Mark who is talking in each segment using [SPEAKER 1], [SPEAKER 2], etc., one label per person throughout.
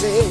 [SPEAKER 1] say,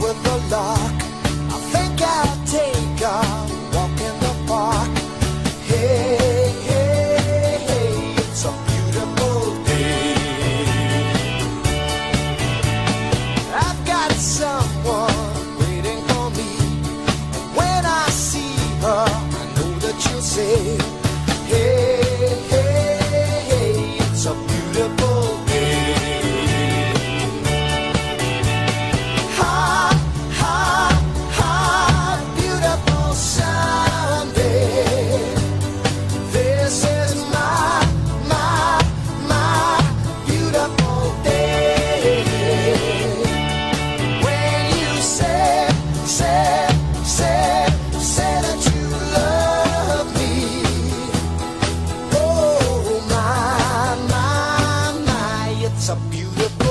[SPEAKER 1] with the lock. I think I'll take off. Good